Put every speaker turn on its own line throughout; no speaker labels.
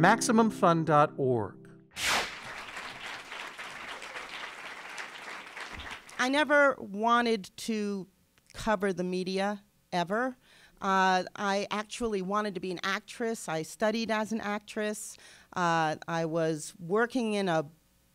MaximumFun.org.
I never wanted to cover the media ever. Uh, I actually wanted to be an actress. I studied as an actress. Uh, I was working in a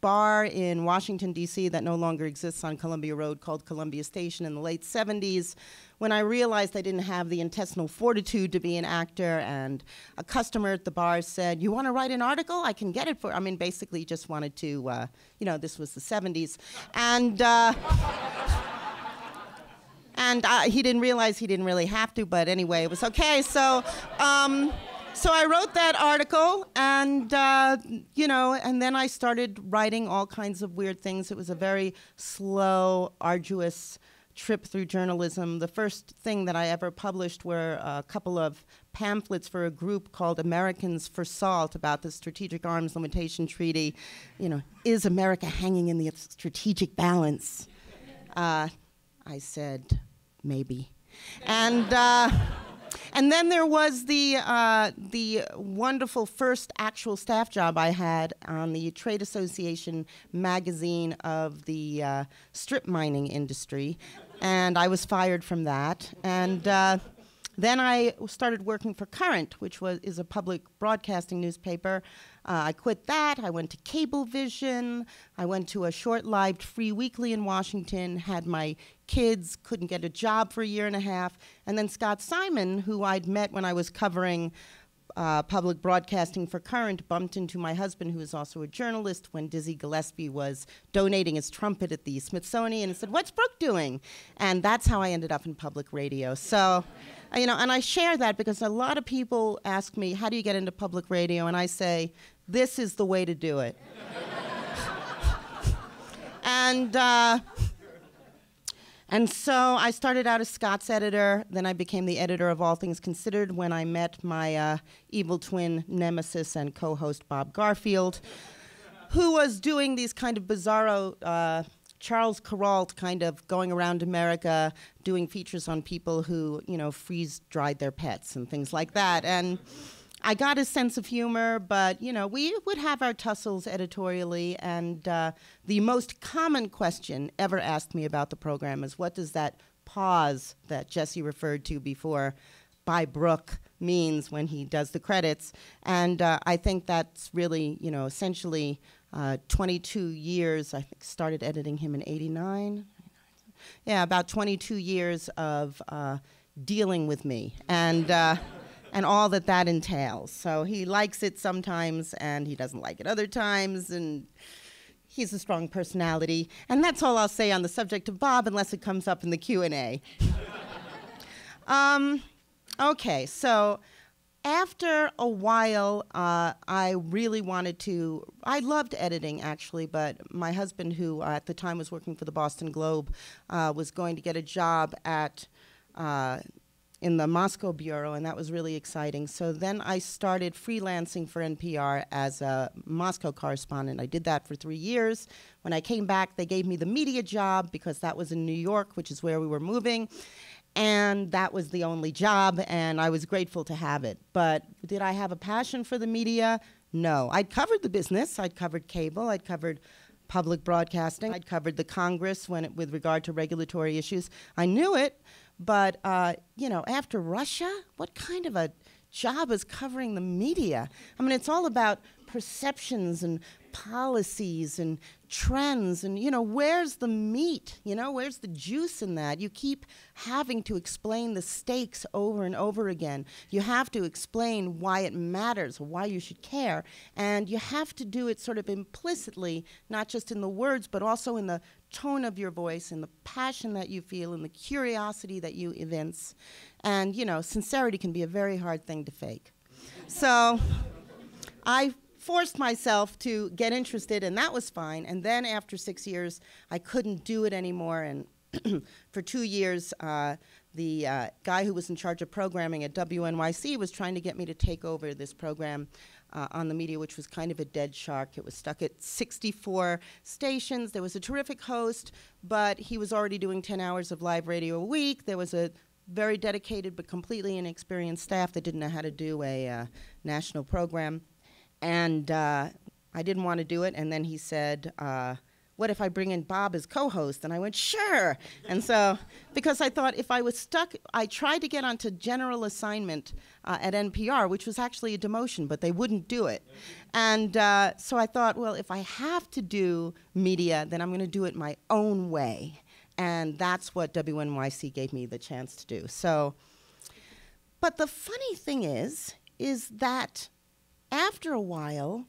bar in Washington, D.C., that no longer exists on Columbia Road called Columbia Station in the late 70s when I realized I didn't have the intestinal fortitude to be an actor. And a customer at the bar said, You want to write an article? I can get it for I mean, basically, just wanted to, uh, you know, this was the 70s. And. Uh, and he didn't realize he didn't really have to, but anyway, it was okay. So, um, so I wrote that article, and uh, you know, and then I started writing all kinds of weird things. It was a very slow, arduous trip through journalism. The first thing that I ever published were a couple of pamphlets for a group called Americans for SALT about the Strategic Arms Limitation Treaty. You know, is America hanging in the strategic balance? Uh, I said, maybe. And. Uh, and then there was the uh, the wonderful first actual staff job I had on the Trade Association magazine of the uh, strip mining industry, and I was fired from that. And uh, then I started working for Current, which was is a public broadcasting newspaper. Uh, I quit that. I went to Cablevision. I went to a short-lived free weekly in Washington. Had my kids, couldn't get a job for a year and a half, and then Scott Simon, who I'd met when I was covering uh, public broadcasting for Current, bumped into my husband, who is also a journalist, when Dizzy Gillespie was donating his trumpet at the Smithsonian, and said, "What's Brooke doing?" And that's how I ended up in public radio. So you know, and I share that because a lot of people ask me, how do you get into public radio? And I say, this is the way to do it. and, uh, and so I started out as Scott's editor, then I became the editor of All Things Considered when I met my uh, evil twin nemesis and co host Bob Garfield, who was doing these kind of bizarro uh, Charles Kuralt kind of going around America doing features on people who, you know, freeze dried their pets and things like that. And I got his sense of humor, but, you know, we would have our tussles editorially. And uh, the most common question ever asked me about the program is what does that pause that Jesse referred to before by Brooke means when he does the credits. And uh, I think that's really, you know, essentially uh, 22 years. I think started editing him in 89. Yeah, about 22 years of uh, dealing with me and uh, and all that that entails. So he likes it sometimes and he doesn't like it other times and he's a strong personality. And that's all I'll say on the subject of Bob unless it comes up in the Q&A. um, okay, so after a while, uh, I really wanted to. I loved editing actually, but my husband, who uh, at the time was working for the Boston Globe, uh, was going to get a job at. In the Moscow bureau, and that was really exciting. So then I started freelancing for NPR as a Moscow correspondent. I did that for three years. When I came back, they gave me the media job because that was in New York, which is where we were moving and that was the only job, and I was grateful to have it. But did I have a passion for the media? No. I'd covered the business, I'd covered cable, I'd covered public broadcasting, I'd covered the Congress when it, with regard to regulatory issues. I knew it, but uh, you know, after Russia, what kind of a job is covering the media? I mean, it's all about perceptions and policies and trends and you know where's the meat you know where's the juice in that? You keep having to explain the stakes over and over again. You have to explain why it matters why you should care and you have to do it sort of implicitly not just in the words but also in the tone of your voice and the passion that you feel and the curiosity that you evince. And you know sincerity can be a very hard thing to fake. So I forced myself to get interested, and that was fine. And then after six years, I couldn't do it anymore. And for two years, uh, the uh, guy who was in charge of programming at WNYC was trying to get me to take over this program uh, on the media, which was kind of a dead shark. It was stuck at 64 stations. There was a terrific host, but he was already doing 10 hours of live radio a week. There was a very dedicated but completely inexperienced staff that didn't know how to do a uh, national program. And uh, I didn't want to do it. And then he said, uh, what if I bring in Bob as co host? And I went, sure. And so, because I thought if I was stuck, I tried to get onto general assignment uh, at NPR, which was actually a demotion, but they wouldn't do it. And uh, so I thought, well, if I have to do media, then I'm going to do it my own way. And that's what WNYC gave me the chance to do. So, but the funny thing is, is that after a while,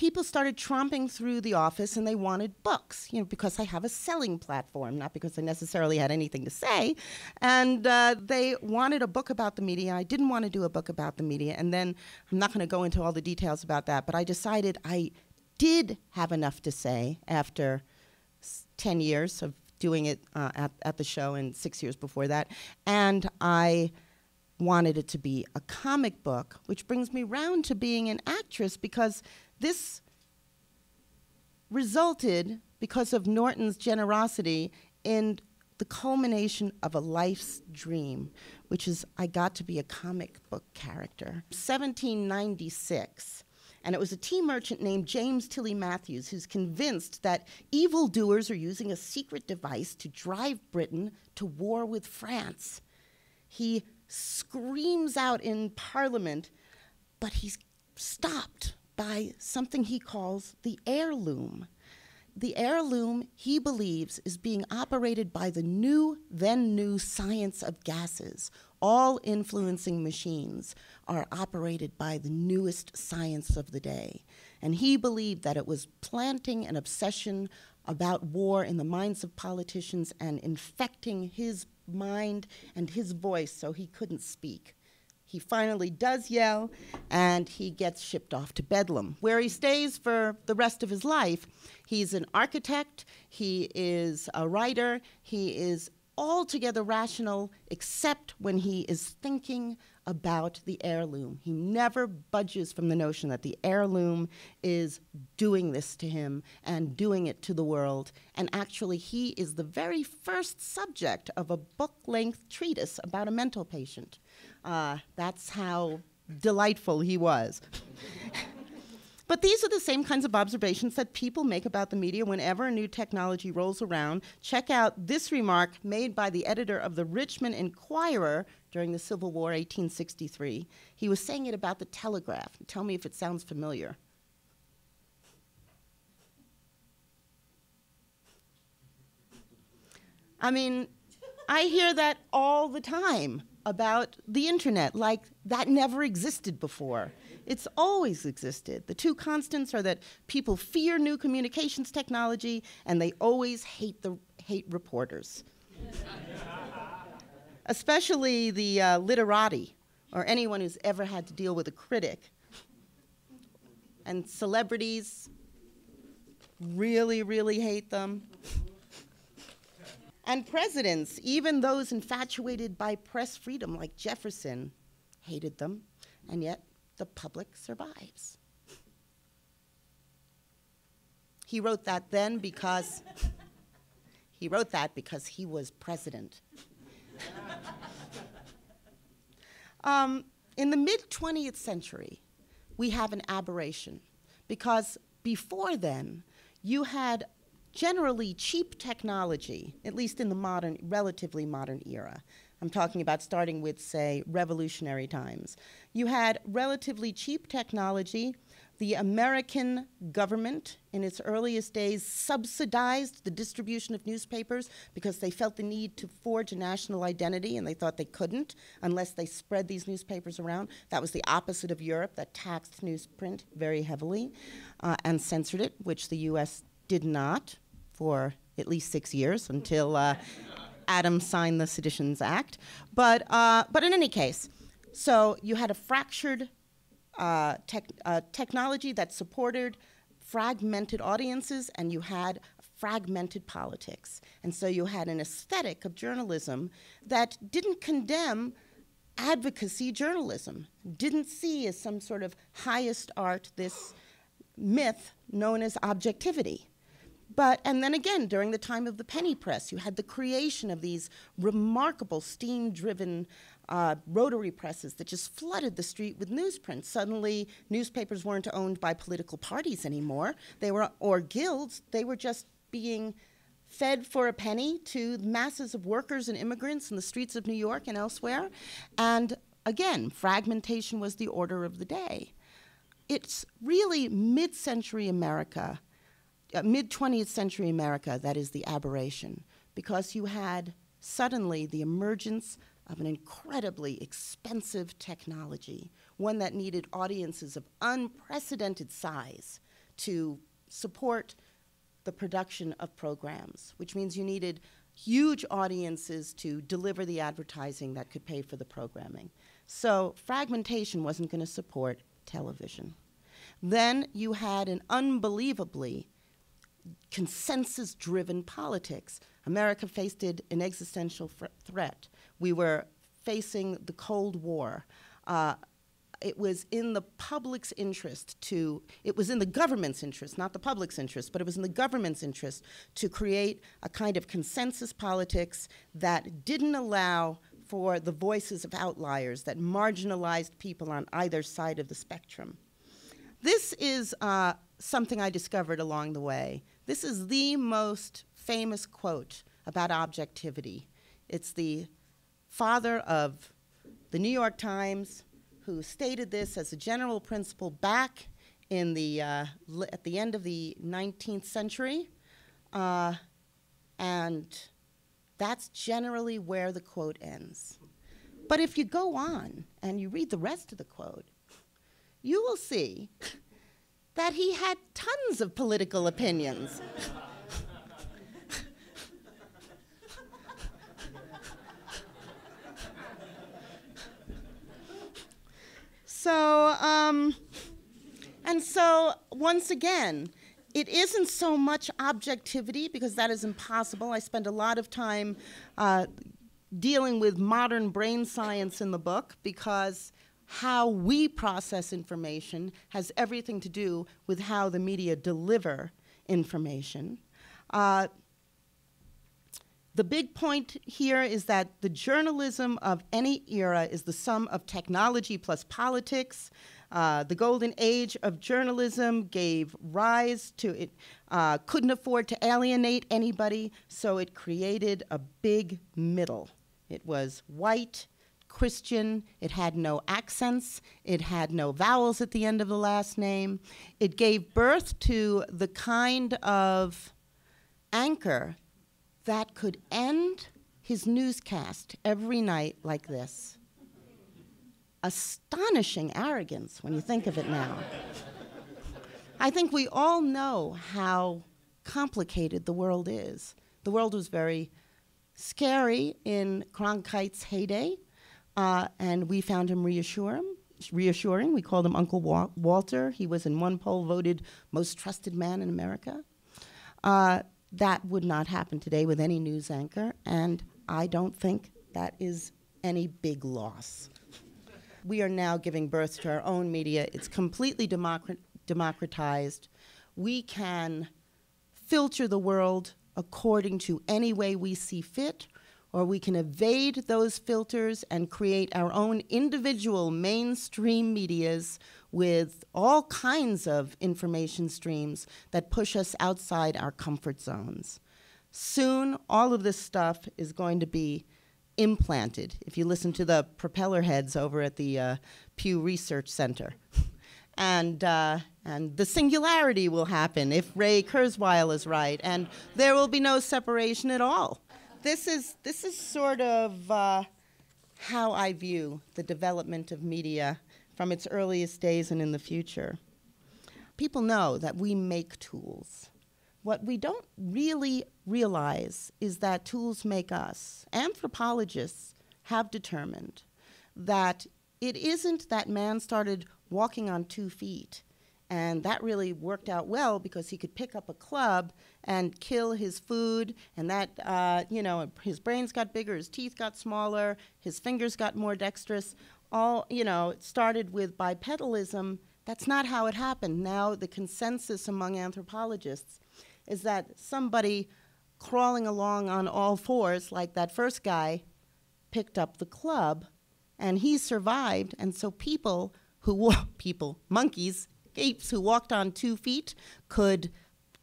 people started tromping through the office and they wanted books, you know, because I have a selling platform, not because I necessarily had anything to say. And uh, they wanted a book about the media. I didn't want to do a book about the media. And then I'm not going to go into all the details about that, but I decided I did have enough to say after 10 years of doing it uh, at, at the show and six years before that. And I wanted it to be a comic book, which brings me round to being an actress because this resulted, because of Norton's generosity, in the culmination of a life's dream, which is I got to be a comic book character. 1796. And it was a tea merchant named James Tilly Matthews who's convinced that evildoers are using a secret device to drive Britain to war with France. He screams out in Parliament, but he's stopped by something he calls the Air Loom. The Air Loom, he believes, is being operated by the new, then new science of gases. All influencing machines are operated by the newest science of the day. And he believed that it was planting an obsession about war in the minds of politicians and infecting his mind and his voice so he couldn't speak. He finally does yell, and he gets shipped off to Bedlam, where he stays for the rest of his life. He's an architect, he is a writer, he is altogether rational, except when he is thinking about the Air Loom. He never budges from the notion that the Air Loom is doing this to him and doing it to the world. And actually, he is the very first subject of a book length treatise about a mental patient. Uh, that's how delightful he was. But these are the same kinds of observations that people make about the media whenever a new technology rolls around. Check out this remark made by the editor of the Richmond Enquirer during the Civil War, 1863. He was saying it about the telegraph. Tell me if it sounds familiar. I mean, I hear that all the time about the internet, like that never existed before. It's always existed. The two constants are that people fear new communications technology and they always hate the hate reporters. Especially the uh, literati or anyone who's ever had to deal with a critic. And celebrities really, really hate them. And presidents, even those infatuated by press freedom like Jefferson, hated them, and yet the public survives. He wrote that then because he wrote that because he was president. um, in the mid 20th century, we have an aberration because before then, you had generally cheap technology, at least in the modern, relatively modern era. I'm talking about starting with, say, revolutionary times. You had relatively cheap technology. The American government, in its earliest days, subsidized the distribution of newspapers because they felt the need to forge a national identity and they thought they couldn't unless they spread these newspapers around. That was the opposite of Europe, that taxed newsprint very heavily uh, and censored it, which the US did not for at least six years until uh, Adams signed the Seditions Act. But, uh, but in any case, so you had a fractured uh, tech, uh, technology that supported fragmented audiences, and you had fragmented politics. And so you had an aesthetic of journalism that didn't condemn advocacy journalism, didn't see as some sort of highest art this myth known as objectivity. But, and then again, during the time of the penny press, you had the creation of these remarkable steam driven uh, rotary presses that just flooded the street with newsprint. Suddenly, newspapers weren't owned by political parties anymore. They were, or guilds. They were just being fed for a penny to masses of workers and immigrants in the streets of New York and elsewhere. And again, fragmentation was the order of the day. It's really mid century America, uh, mid 20th century America, that is the aberration, because you had suddenly the emergence of an incredibly expensive technology, one that needed audiences of unprecedented size to support the production of programs, which means you needed huge audiences to deliver the advertising that could pay for the programming. So fragmentation wasn't going to support television. Then you had an unbelievably consensus driven politics. America faced an existential threat. We were facing the Cold War. Uh, it was in the public's interest to, it was in the government's interest, not the public's interest, but it was in the government's interest to create a kind of consensus politics that didn't allow for the voices of outliers, that marginalized people on either side of the spectrum. This is uh, something I discovered along the way. This is the most famous quote about objectivity. It's the father of the New York Times, who stated this as a general principle back in the, uh, at the end of the 19th century. Uh, and that's generally where the quote ends. But if you go on and you read the rest of the quote, you will see that he had tons of political opinions. So, um, and so once again, it isn't so much objectivity because that is impossible. I spend a lot of time uh, dealing with modern brain science in the book because how we process information has everything to do with how the media deliver information. Uh, the big point here is that the journalism of any era is the sum of technology plus politics. Uh, the golden age of journalism gave rise to it, uh, couldn't afford to alienate anybody, so it created a big middle. It was white, Christian, it had no accents, it had no vowels at the end of the last name. It gave birth to the kind of anchor that could end his newscast every night like this. Astonishing arrogance when you think of it now. I think we all know how complicated the world is. The world was very scary in Cronkite's heyday, uh, and we found him reassuring. Reassuring. We called him Uncle Wa- Walter. He was in one poll voted most trusted man in America. Uh, that would not happen today with any news anchor, and I don't think that is any big loss. we are now giving birth to our own media. It's completely democrat- democratized. We can filter the world according to any way we see fit, or we can evade those filters and create our own individual mainstream medias with all kinds of information streams that push us outside our comfort zones. Soon, all of this stuff is going to be implanted. If you listen to the propeller heads over at the uh, Pew Research Center. and, uh, and the singularity will happen if Ray Kurzweil is right, and there will be no separation at all. This is, this is sort of uh, how I view the development of media from its earliest days and in the future. People know that we make tools. What we don't really realize is that tools make us. Anthropologists have determined that it isn't that man started walking on two feet. And that really worked out well because he could pick up a club and kill his food, and that, uh, you know, his brains got bigger, his teeth got smaller, his fingers got more dexterous all, you know, it started with bipedalism. That's not how it happened. Now, the consensus among anthropologists is that somebody crawling along on all fours, like that first guy, picked up the club And he survived, and so people who people, monkeys, apes who walked on two feet could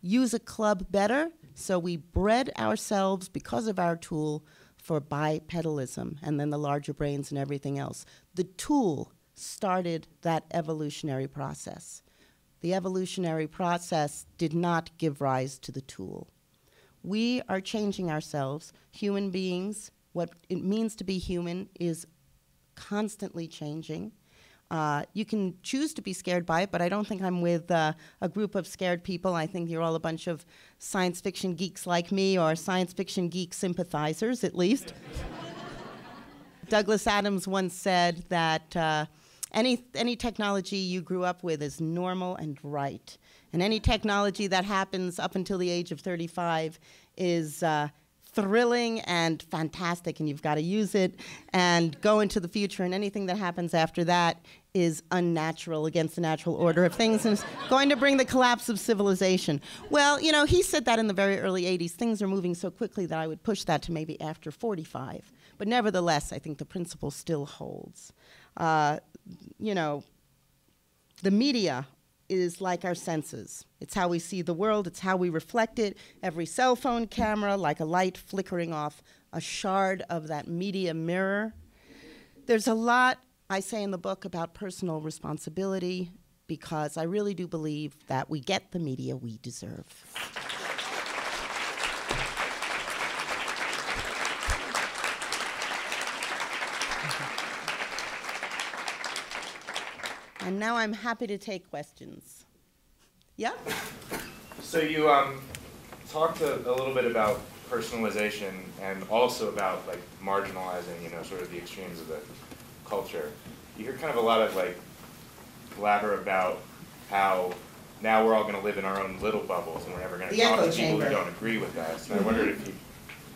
use a club better. So we bred ourselves because of our tool for bipedalism and then the larger brains and everything else. The tool started that evolutionary process. The evolutionary process did not give rise to the tool. We are changing ourselves. Human beings, what it means to be human is constantly changing. Uh, you can choose to be scared by it, but I don't think I'm with uh, a group of scared people. I think you're all a bunch of science fiction geeks like me, or science fiction geek sympathizers, at least. Douglas Adams once said that uh, any, any technology you grew up with is normal and right. And any technology that happens up until the age of 35 is uh, thrilling and fantastic, and you've got to use it and go into the future. And anything that happens after that is unnatural against the natural order of things and is going to bring the collapse of civilization. Well, you know, he said that in the very early 80s. Things are moving so quickly that I would push that to maybe after 45. But nevertheless, I think the principle still holds. Uh, you know, the media is like our senses. It's how we see the world, it's how we reflect it. Every cell phone camera, like a light flickering off a shard of that media mirror. There's a lot I say in the book about personal responsibility because I really do believe that we get the media we deserve. And now I'm happy to take questions. Yeah?
So you um, talked a, a little bit about personalization and also about like marginalizing, you know, sort of the extremes of the culture. You hear kind of a lot of like blabber about how now we're all going to live in our own little bubbles and we're never going to talk to people
chamber.
who don't agree with us. And I wondered if you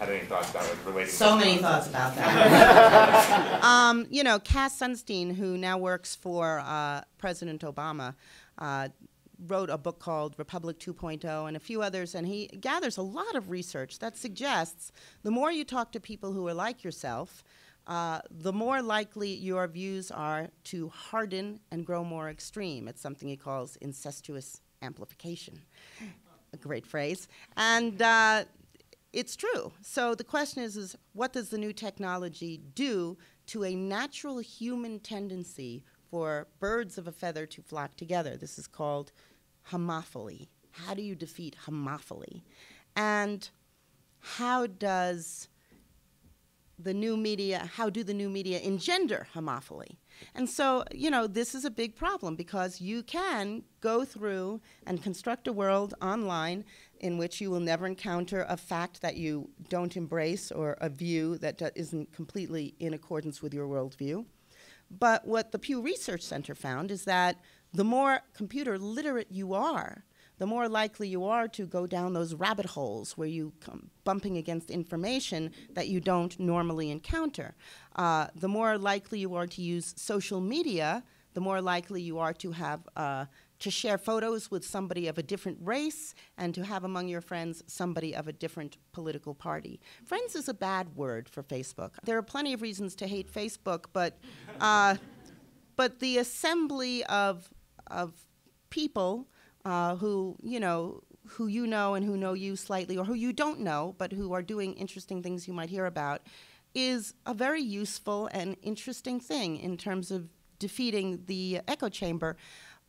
had any thoughts about like relating.
So many thoughts about that. um, you know, Cass Sunstein, who now works for uh, President Obama, uh, wrote a book called Republic 2.0 and a few others, and he gathers a lot of research that suggests the more you talk to people who are like yourself, uh, the more likely your views are to harden and grow more extreme. It's something he calls incestuous amplification. A great phrase. And uh, it's true. So the question is, is what does the new technology do to a natural human tendency for birds of a feather to flock together? This is called homophily. How do you defeat homophily? And how does the new media, how do the new media engender homophily? And so, you know, this is a big problem because you can go through and construct a world online in which you will never encounter a fact that you don't embrace or a view that isn't completely in accordance with your worldview. But what the Pew Research Center found is that the more computer literate you are, the more likely you are to go down those rabbit holes where you come bumping against information that you don't normally encounter. Uh, the more likely you are to use social media, the more likely you are to have uh, to share photos with somebody of a different race and to have among your friends somebody of a different political party. Friends is a bad word for Facebook. There are plenty of reasons to hate Facebook, but uh, but the assembly of of people uh, who you know who you know and who know you slightly or who you don't know but who are doing interesting things you might hear about is a very useful and interesting thing in terms of defeating the echo chamber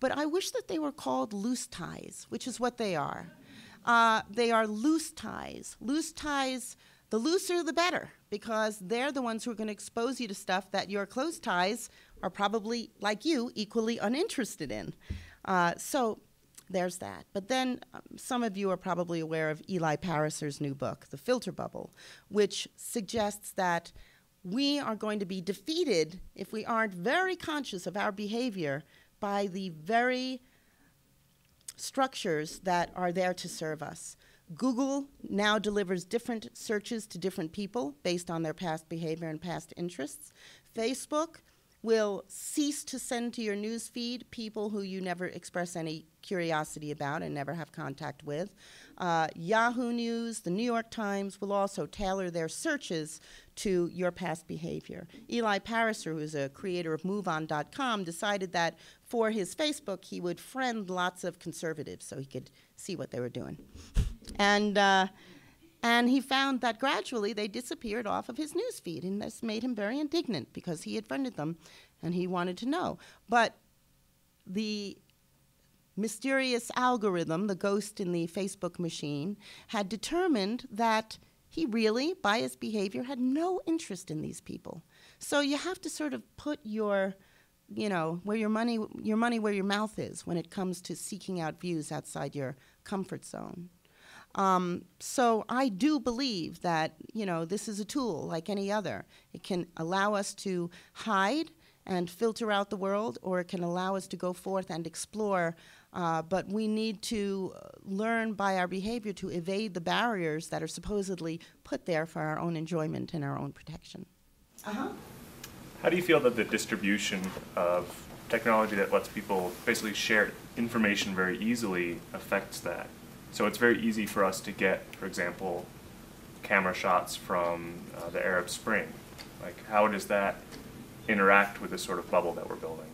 but i wish that they were called loose ties which is what they are. Uh, they are loose ties. Loose ties the looser the better because they're the ones who are going to expose you to stuff that your close ties are probably like you equally uninterested in. Uh, so there's that. But then um, some of you are probably aware of Eli Pariser's new book, The Filter Bubble, which suggests that we are going to be defeated if we aren't very conscious of our behavior by the very structures that are there to serve us. Google now delivers different searches to different people based on their past behavior and past interests. Facebook will cease to send to your news feed people who you never express any curiosity about and never have contact with. Uh, Yahoo News, the New York Times will also tailor their searches to your past behavior. Eli Pariser, who's a creator of MoveOn.com, decided that for his Facebook he would friend lots of conservatives so he could see what they were doing. And uh, and he found that gradually they disappeared off of his newsfeed, and this made him very indignant because he had friended them and he wanted to know. But the mysterious algorithm, the ghost in the Facebook machine, had determined that he really, by his behavior, had no interest in these people. So you have to sort of put your you know where your money your money where your mouth is when it comes to seeking out views outside your comfort zone um, so I do believe that you know this is a tool like any other. It can allow us to hide and filter out the world, or it can allow us to go forth and explore. Uh, but we need to learn by our behavior to evade the barriers that are supposedly put there for our own enjoyment and our own protection.
Uh-huh. How do you feel that the distribution of technology that lets people basically share information very easily affects that? So it's very easy for us to get, for example, camera shots from uh, the Arab Spring. Like, how does that interact with the sort of bubble that we're building?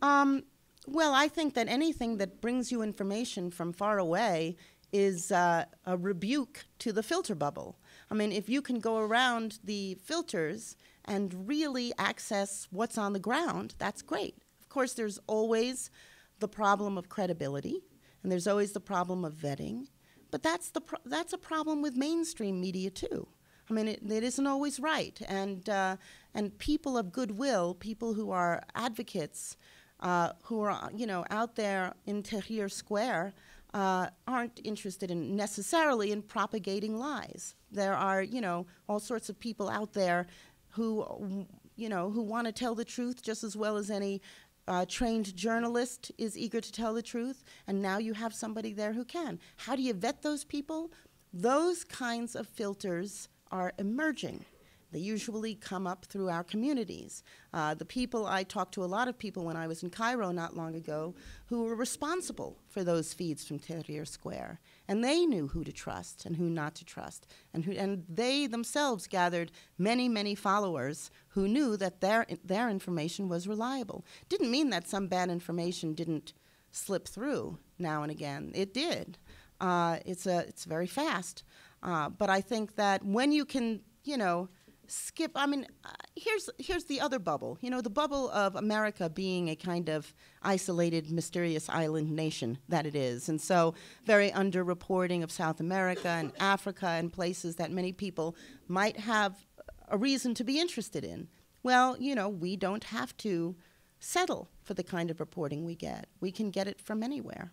Um, well, I think that anything that brings you information from far away is uh, a rebuke to the filter bubble. I mean, if you can go around the filters and really access what's on the ground, that's great. Of course, there's always the problem of credibility and there's always the problem of vetting. But that's, the that's a problem with mainstream media, too. I mean, it, it isn't always right. And, uh, and people of goodwill, people who are advocates, uh, who are, you know, out there in Tahrir Square, uh, aren't interested in necessarily in propagating lies. There are, you know, all sorts of people out there who, you know, who want to tell the truth just as well as any uh, trained journalist is eager to tell the truth, and now you have somebody there who can. How do you vet those people? Those kinds of filters are emerging. They usually come up through our communities. Uh, the people, I talked to a lot of people when I was in Cairo not long ago who were responsible for those feeds from Tahrir Square. And they knew who to trust and who not to trust. And, who, and they themselves gathered many, many followers who knew that their, their information was reliable. Didn't mean that some bad information didn't slip through now and again. It did. Uh, it's, a, it's very fast. Uh, but I think that when you can, you know, skip i mean uh, here's here's the other bubble. You know the bubble of america being a kind of isolated mysterious island nation that it is. And so very underreporting of south america and africa and places that many people might have a reason to be interested in. Well you know we don't have to settle for the kind of reporting we get. We can get it from anywhere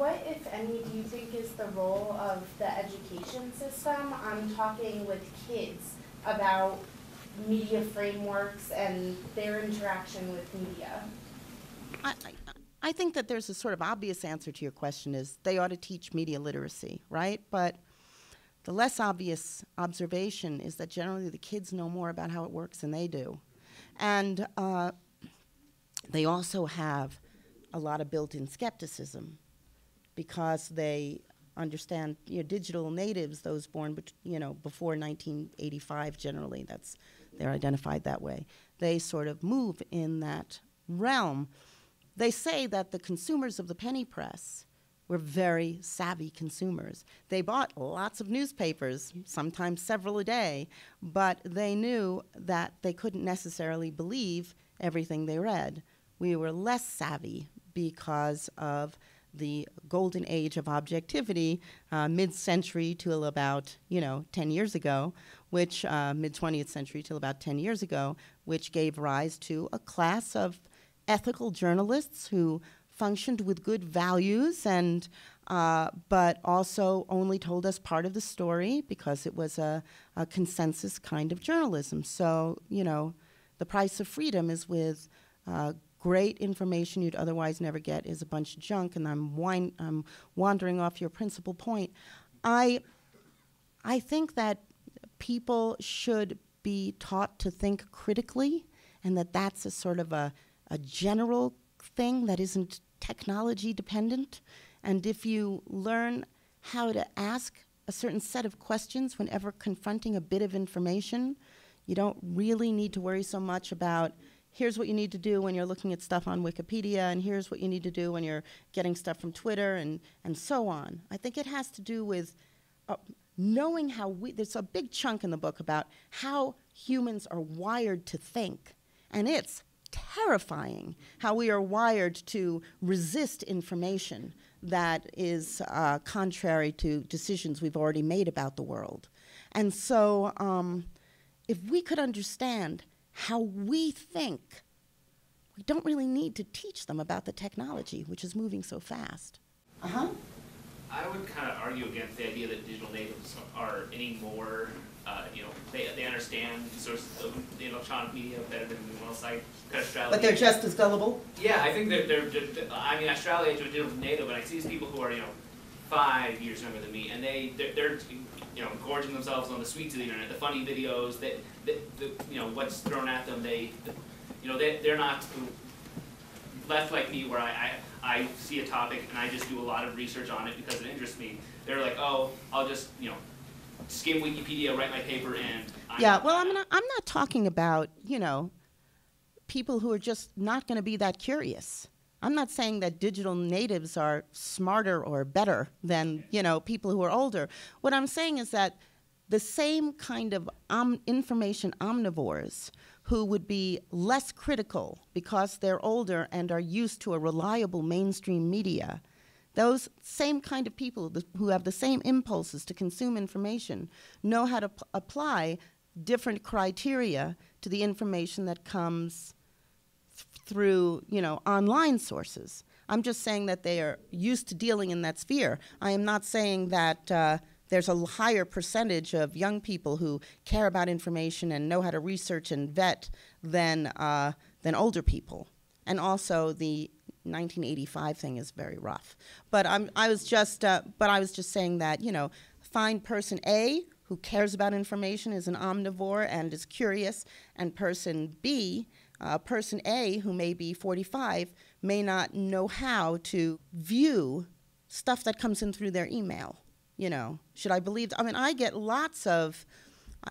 what, if any, do you think is the role of the education system on talking with kids about media frameworks and their interaction with media?
I, I, I think that there's a sort of obvious answer to your question is they ought to teach media literacy, right? But the less obvious observation is that generally the kids know more about how it works than they do. And uh, they also have a lot of built in skepticism because they understand you know, digital natives, those born you know, before 1985 generally, that's, they're identified that way. They sort of move in that realm. They say that the consumers of the penny press were very savvy consumers. They bought lots of newspapers, sometimes several a day, but they knew that they couldn't necessarily believe everything they read. We were less savvy because of the golden age of objectivity, uh, mid-century till about you know 10 years ago, which uh, mid 20th century till about 10 years ago, which gave rise to a class of ethical journalists who functioned with good values and uh, but also only told us part of the story because it was a, a consensus kind of journalism. So you know, the price of freedom is with uh, great information you'd otherwise never get is a bunch of junk, and I'm, I'm wandering off your principal point. I, I think that people should be taught to think critically and that that's a sort of a, a general thing that isn't technology dependent. And if you learn how to ask a certain set of questions whenever confronting a bit of information, you don't really need to worry so much about here's what you need to do when you're looking at stuff on Wikipedia, and here's what you need to do when you're getting stuff from Twitter, and, and so on. I think it has to do with uh, knowing how we, there's a big chunk in the book about how humans are wired to think. And it's terrifying how we are wired to resist information that is uh, contrary to decisions we've already made about the world. And so, um, if we could understand how we think, we don't really need to teach them about the technology, which is moving so fast. Uh huh.
I would kind of argue against the idea that digital natives are any more, uh, you know, they, they understand sources of the electronic media better than anyone else. I kind of.
But they're just as gullible?
Yeah, I think that they're, they're, I mean, I straddle the edge of a digital native, and I see these people who are, you know, five years younger than me, and they, they're, they're you know, gorging themselves on the sweets of the internet, the funny videos, that, that, the, you know, what's thrown at them, they, you know, they, they're not left like me where I, I I see a topic and I just do a lot of research on it because it interests me. They're like, oh, I'll just, you know, skim Wikipedia, write my paper, and I'm
yeah. Well, I'm not. I'm not talking about you know people who are just not going to be that curious. I'm not saying that digital natives are smarter or better than you know people who are older. What I'm saying is that the same kind of om- information omnivores who would be less critical because they're older and are used to a reliable mainstream media. Those same kind of people who have the same impulses to consume information know how to apply different criteria to the information that comes through, you know, online sources. I'm just saying that they are used to dealing in that sphere. I am not saying that uh, there's a higher percentage of young people who care about information and know how to research and vet than, uh, than older people. And also the 1985 thing is very rough. But I'm, I was just, uh, but I was just saying that, you know, find person A who cares about information is an omnivore and is curious, and person B, uh, person A who may be 45 may not know how to view stuff that comes in through their email you know, should I believe? I mean, I get lots of,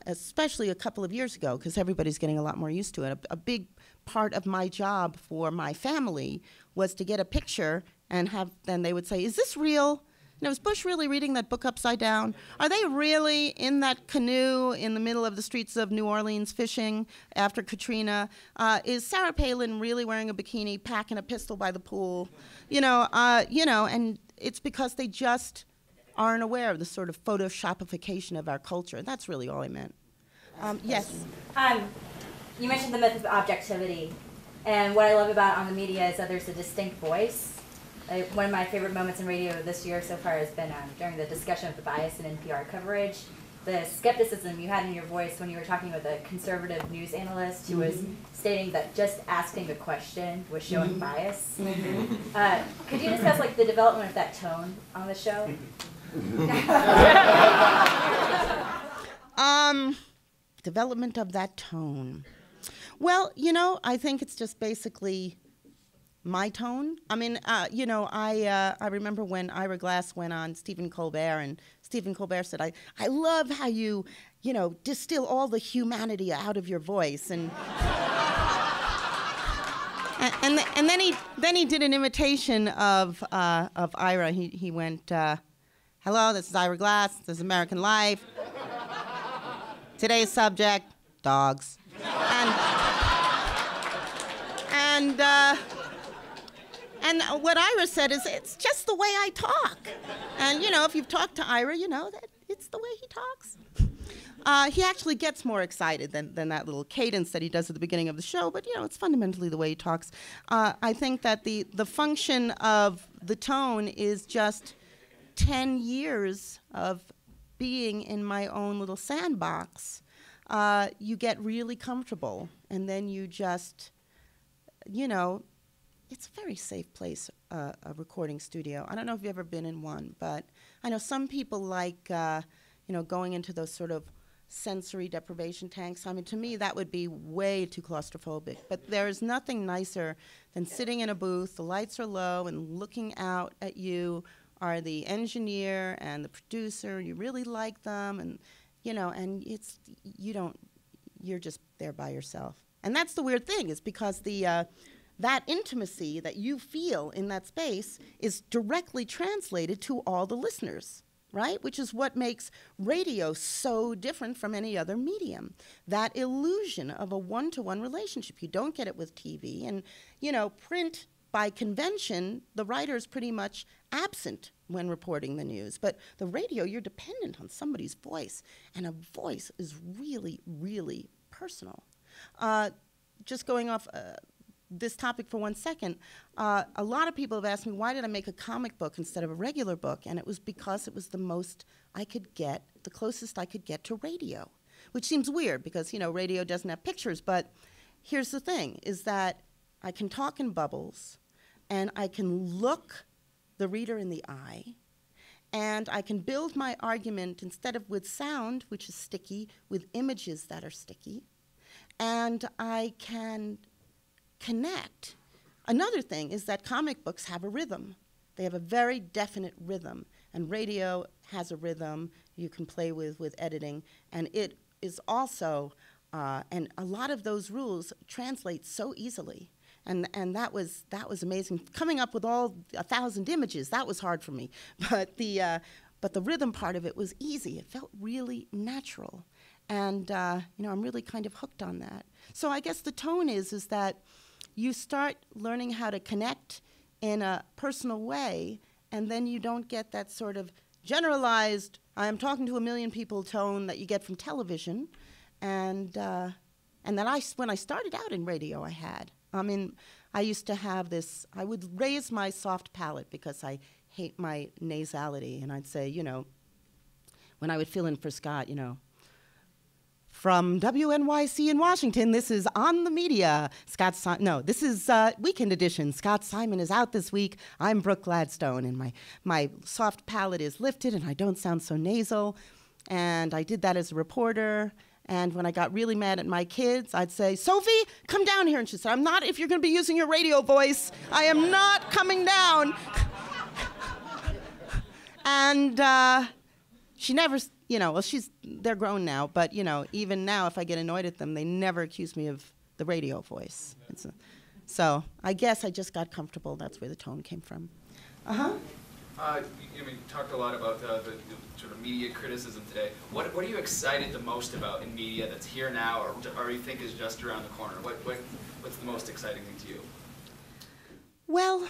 especially a couple of years ago, because everybody's getting a lot more used to it. A, a, big part of my job for my family was to get a picture and have, then they would say, Is this real? You know, is Bush really reading that book upside down? Are they really in that canoe in the middle of the streets of New Orleans fishing after Katrina? Uh, is Sarah Palin really wearing a bikini, packing a pistol by the pool? You know, uh, you know, and it's because they just aren't aware of the sort of photoshopification of our culture. That's really all I meant. Um, yes?
Um, you mentioned the myth of objectivity. And what I love about on the media is that there's a distinct voice. Like, one of my favorite moments in radio this year so far has been um, during the discussion of the bias in NPR coverage. The skepticism you had in your voice when you were talking with a conservative news analyst who mm-hmm. was stating that just asking a question was showing mm-hmm. bias. Mm-hmm. Uh, could you discuss like the development of that tone on the show?
um, development of that tone. Well, you know, I think it's just basically my tone. I mean, uh, you know, I uh, I remember when Ira Glass went on Stephen Colbert, and Stephen Colbert said, "I I love how you, you know, distill all the humanity out of your voice." And and, and, then he then he did an imitation of uh, of Ira. He he went. Uh, Hello, this is Ira Glass. This is American Life. Today's subject dogs. And, and, uh, and what Ira said is, it's just the way I talk. And, you know, if you've talked to Ira, you know that it's the way he talks. Uh, he actually gets more excited than, than that little cadence that he does at the beginning of the show, but you know, it's fundamentally the way he talks. Uh, I think that the, the function of the tone is just 10 years of being in my own little sandbox, uh, you get really comfortable. And then you just, you know, it's a very safe place, uh, a recording studio. I don't know if you've ever been in one, but I know some people like, uh, you know, going into those sort of sensory deprivation tanks. I mean, to me, that would be way too claustrophobic. But there is nothing nicer than sitting in a booth, the lights are low, and looking out at you are the engineer and the producer. You really like them, and you know, and it's you don't, you're just there by yourself. And that's the weird thing, is because the uh, that intimacy that you feel in that space is directly translated to all the listeners right? Which is what makes radio so different from any other medium. That illusion of a one to one relationship. You don't get it with TV. And, you know, print by convention, the writer is pretty much absent when reporting the news. But the radio, you're dependent on somebody's voice. And a voice is really, really personal. Uh, just going off. Uh, this topic for one second, uh, a lot of people have asked me, why did I make a comic book instead of a regular book? And it was because it was the most I could get, the closest I could get to radio, which seems weird because, you know, radio doesn't have pictures. But here's the thing is that I can talk in bubbles and I can look the reader in the eye and I can build my argument instead of with sound, which is sticky, with images that are sticky. And I can connect. Another thing is that comic books have a rhythm. They have a very definite rhythm, and radio has a rhythm you can play with with editing, and it is also, uh, and a lot of those rules translate so easily. And, and that was that was amazing. Coming up with all a thousand images that was hard for me, but the uh, but the rhythm part of it was easy. It felt really natural, and uh, you know I'm really kind of hooked on that. So I guess the tone is is that you start learning how to connect in a personal way, and then you don't get that sort of generalized, I'm talking to a million people tone that you get from television. And, uh, and that I, when I started out in radio, I had. I mean, I used to have this, I would raise my soft palate because I hate my nasality. And I'd say, you know, when I would fill in for Scott, you know, from WNYC in Washington, this is On the Media. Scott, si- no, this is uh, Weekend Edition. Scott Simon is out this week. I'm Brooke Gladstone, and my, my soft palate is lifted, and I don't sound so nasal. And I did that as a reporter. And when I got really mad at my kids, I'd say, Sophie, come down here. And she said, I'm not, if you're going to be using your radio voice, I am not coming down. and uh, she never you know, well, she's they're grown now, but you know, even now, if I get annoyed at them, they never accuse me of the radio voice. A, so I guess I just got comfortable. That's where the tone came from. Uh-huh.
Uh, you, you talked a lot about uh, the, the, sort of media criticism today. What, what are you excited the most about in media that's here now, or, or you think is just around the corner? What, what, what's the most exciting thing to you?
Well,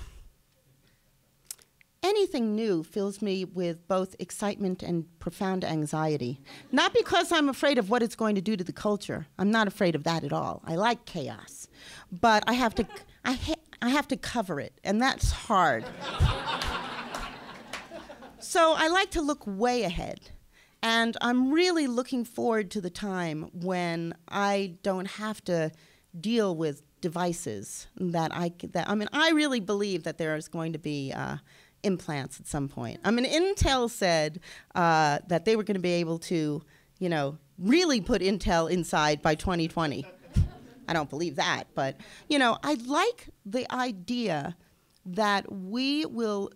anything new fills me with both excitement and profound anxiety. Not because I'm afraid of what it's going to do to the culture. I'm not afraid of that at all. I like chaos. But I have to I, ha- I have to cover it, and that's hard. so I like to look way ahead. And I'm really looking forward to the time when I don't have to deal with devices that I that I mean I really believe that there is going to be uh, implants at some point. I mean, Intel said uh, that they were going to be able to, you know, really put Intel inside by 2020. I don't believe that, but you know, I like the idea that we will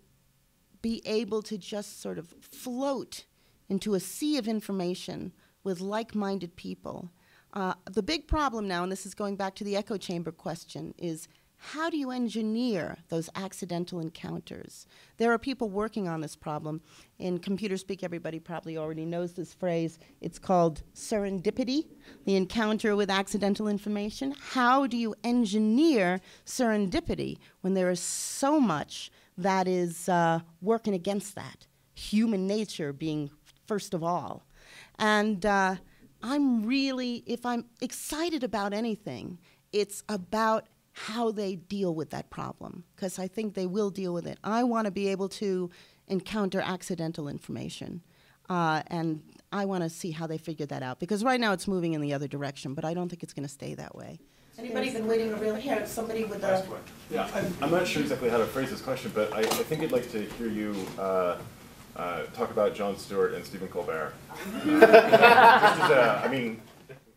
be able to just sort of float into a sea of information with like-minded people. Uh, the big problem now, and this is going back to the echo chamber question, is how do you engineer those accidental encounters? There are people working on this problem. In computer speak, everybody probably already knows this phrase. It's called serendipity, the encounter with accidental information. How do you engineer serendipity when there is so much that is uh, working against that? Human nature being first of all. And uh, I'm really, if I'm excited about anything, it's about how they deal with that problem, because I think they will deal with it. I want to be able to encounter accidental information, uh, and I want to see how they figure that out, because right now it's moving in the other direction, but I don't think it's going to stay that way. Anybody been waiting to really hear somebody with a...
Yeah, I'm, I'm not sure exactly how to phrase this question, but I, I think I'd like to hear you uh, uh, talk about Jon Stewart and Stephen Colbert. Uh, just as a, I mean,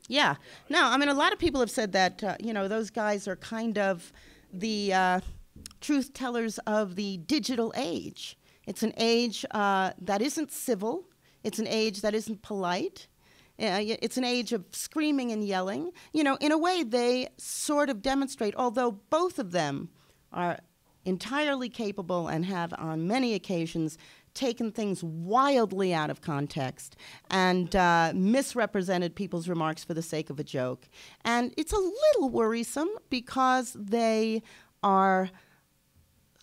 Yeah. No, I mean, a lot of people have said that, uh, you know, those guys are kind of the uh, truth tellers of the digital age. It's an age uh, that isn't civil, it's an age that isn't polite. Uh, it's an age of screaming and yelling. You know, in a way, they sort of demonstrate, although both of them are entirely capable and have on many occasions taken things wildly out of context and uh, misrepresented people's remarks for the sake of a joke. And it's a little worrisome because they are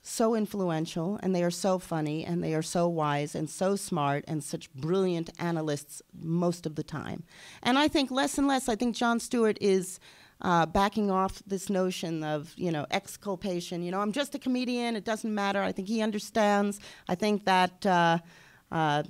so influential and they are so funny and they are so wise and so smart and such brilliant analysts most of the time. And I think less and less, I think Jon Stewart is uh, backing off this notion of, you know, exculpation. You know, I'm just a comedian, it doesn't matter. I think he understands. I think that. Uh, uh,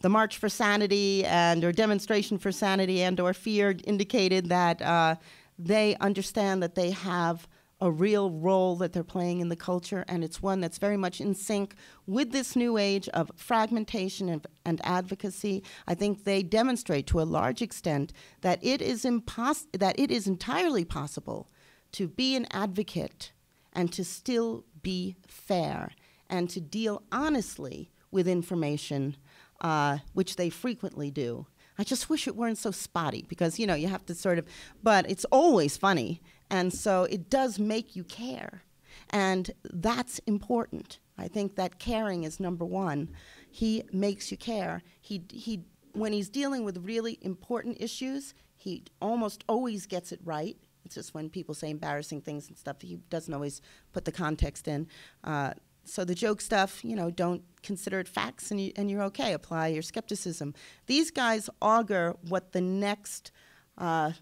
the March for Sanity and or demonstration for sanity and or fear indicated that uh, they understand that they have a real role that they're playing in the culture, and it's one that's very much in sync with this new age of fragmentation and, and advocacy. I think they demonstrate to a large extent that it is impos- that it is entirely possible to be an advocate and to still be fair and to deal honestly with information, uh, which they frequently do. I just wish it weren't so spotty because, you know, you have to sort of, but it's always funny. And so it does make you care. And that's important. I think that caring is number one. He makes you care. He, he, when he's dealing with really important issues, he almost always gets it right. It's just when people say embarrassing things and stuff, he doesn't always put the context in. Uh, so the joke stuff, you know, don't consider it facts and, you, and you're okay. Apply your skepticism. These guys augur what the next uh,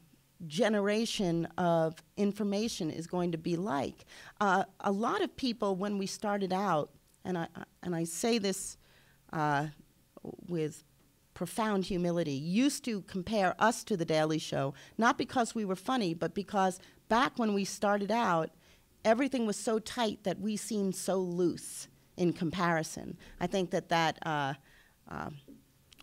generation of information is going to be like. Uh, a lot of people, when we started out, and I, and I say this uh, with profound humility, used to compare us to The Daily Show, not because we were funny, but because back when we started out, everything was so tight that we seemed so loose in comparison. I think that that uh, uh,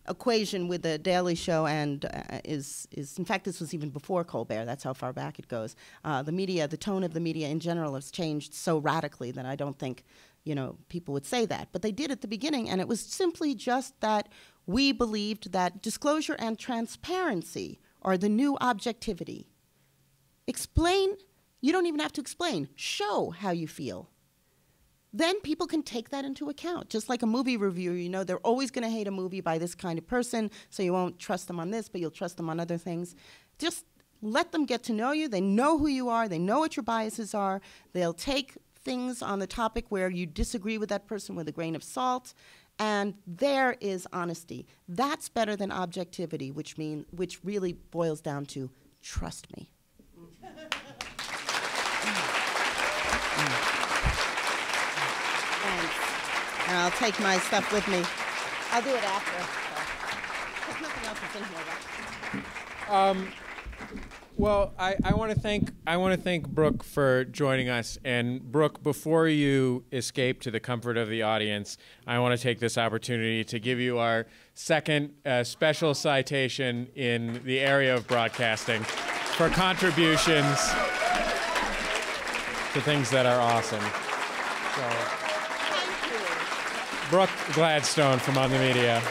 equation with the Daily Show and uh, is is in fact this was even before Colbert. That's how far back it goes. Uh, the media, the tone of the media in general, has changed so radically that I don't think you know people would say that. But they did at the beginning, and it was simply just that we believed that disclosure and transparency are the new objectivity. Explain. You don't even have to explain. Show how you feel then people can take that into account. Just like a movie reviewer, you know, they're always going to hate a movie by this kind of person, so you won't trust them on this, but you'll trust them on other things. Just let them get to know you. They know who you are, they know what your biases are. They'll take things on the topic where you disagree with that person with a grain of salt. And there is honesty. That's better than objectivity, which mean which really boils down to trust me. And I'll take my stuff with me. I'll do it after. There's nothing else that's in here, right?
Um, well, I, I want to thank I want to thank Brooke for joining us. And Brooke, before you escape to the comfort of the audience, I want to take this opportunity to give you our second uh, special citation in the area of broadcasting for contributions to things that are awesome. So,
Thank you.
Brooke Gladstone from On the Media.